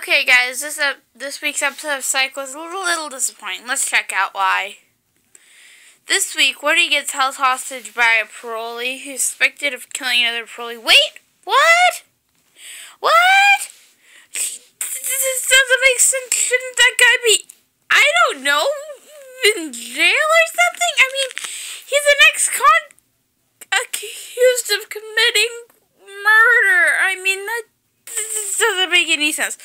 Okay, guys, this uh, this week's episode of Psych was a little, little disappointing. Let's check out why. This week, Woody gets held hostage by a parolee who's suspected of killing another parolee. Wait, what? What? This doesn't make sense. Shouldn't that guy be, I don't know, in jail or something? I mean, he's an ex-con accused of committing murder. I mean, that this doesn't make any sense.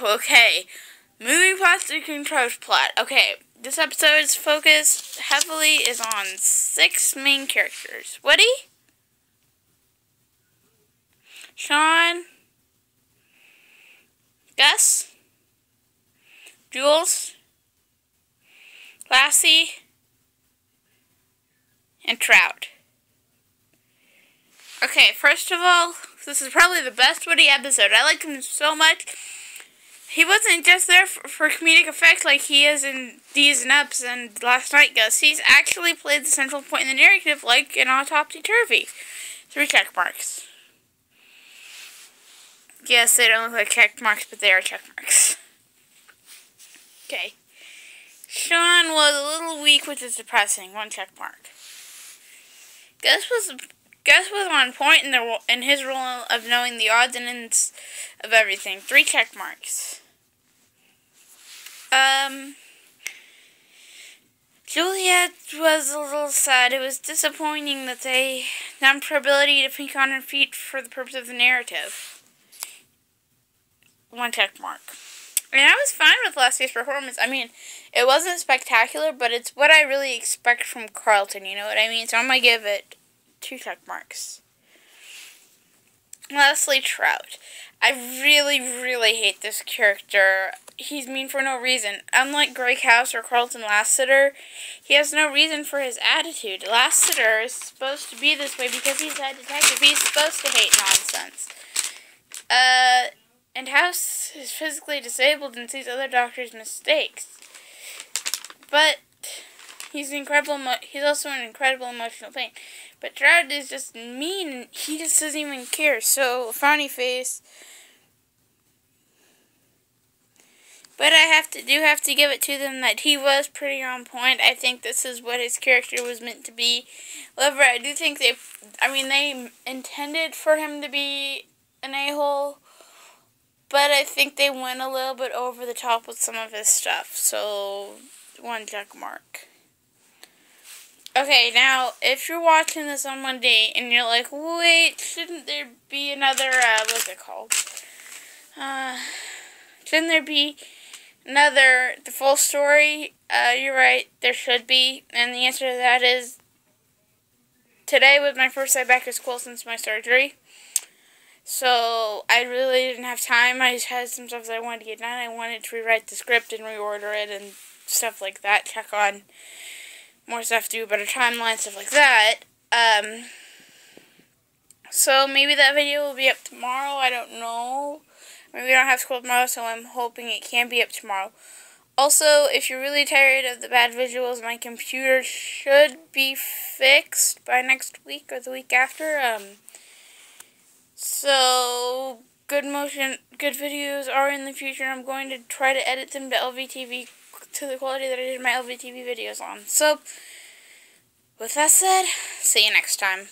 Okay, moving past the contrived plot. Okay, this episode's focus heavily is on six main characters. Woody, Shawn, Gus, Jules, Lassie, and Trout. Okay, first of all, this is probably the best Woody episode. I liked him so much. He wasn't just there for, for comedic effect like he is in Deez Nups and Last Night Gus. He's actually played the central point in the narrative like an autopsy turvy. Three check marks. Yes, they don't look like check marks, but they are check marks. Okay. Shawn was a little weak, which is depressing. One check mark. Gus was Gus was on point in the in his role of knowing the odds and ends of everything. Three check marks. Um, Juliet was a little sad. It was disappointing that they dumped her ability to think on her feet for the purpose of the narrative. One check mark. And I was fine with Lassiter's performance. I mean, it wasn't spectacular, but it's what I really expect from Carlton, you know what I mean? So I'm going to give it two check marks. Leslie Trout. I really, really hate this character. He's mean for no reason. Unlike Greg House or Carlton Lassiter, he has no reason for his attitude. Lassiter is supposed to be this way because he's a detective. He's supposed to hate nonsense. Uh, and House is physically disabled and sees other doctors' mistakes. But he's incredible. he's also an incredible emotional pain. But Trout is just mean. He just doesn't even care. So, frowny face. But I have to do have to give it to them that he was pretty on point. I think this is what his character was meant to be. However, I do think they, I mean, they intended for him to be an a-hole. But I think they went a little bit over the top with some of his stuff. So, one check mark. Okay, now, if you're watching this on Monday and you're like, wait, shouldn't there be another, uh, what's it called? Uh, shouldn't there be another, the full story? Uh, you're right, there should be. And the answer to that is, today was my first day back at school since my surgery. So, I really didn't have time. I just had some stuff that I wanted to get done. I wanted to rewrite the script and reorder it and stuff like that. Check on more stuff to do, better timeline, stuff like that. Um, so maybe that video will be up tomorrow. I don't know. Maybe we don't have school tomorrow, so I'm hoping it can be up tomorrow. Also, if you're really tired of the bad visuals, my computer should be fixed by next week or the week after. Um, so, good motion, good videos are in the future. I'm going to try to edit them to LVTV to the quality that I did my LVTV videos on. So, with that said, see you next time.